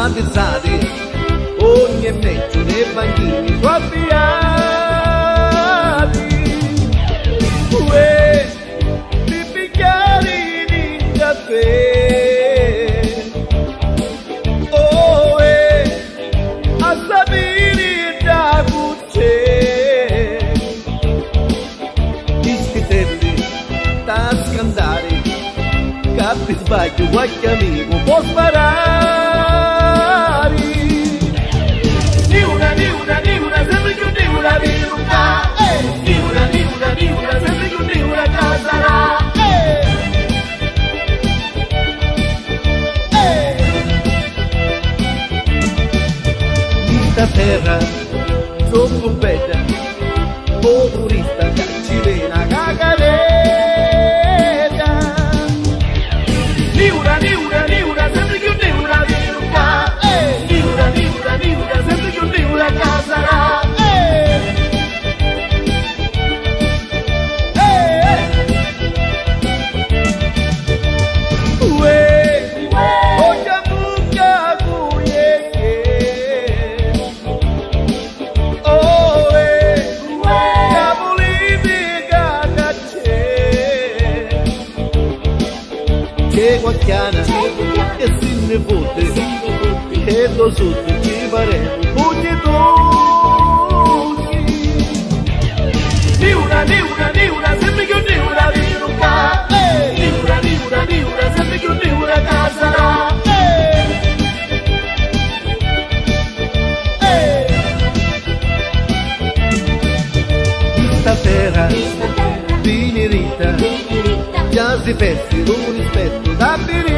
Sade, ogni mezzo nei banchini suabbiati. Uè, mi bicchieri di caffè. Oh, eh, a sapere da cucce. Dischi da scandare, capi sbaglio, qualche amico può sparare. Questa terra troppo bella, o C'è guacchiana e si ne fotte, e lo sotto ci pare pugni tutti. Di una, di una, di una, sempre che di una, di una. Di una, di una, di una, sempre che di una casarà, eh. Eh. Chance tecido, um da pirina